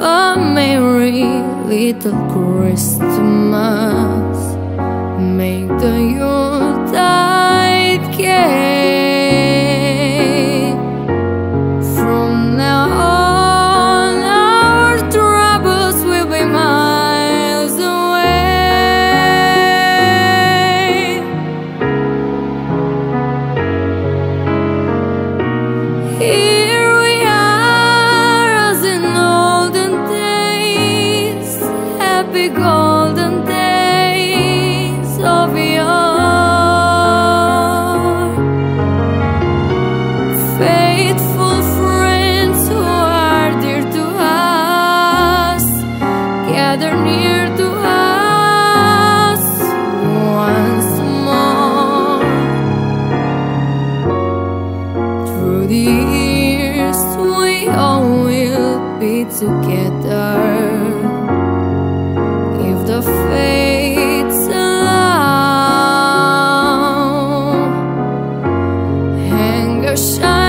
a merry little Christmas. together. if the fates allow. Hang your.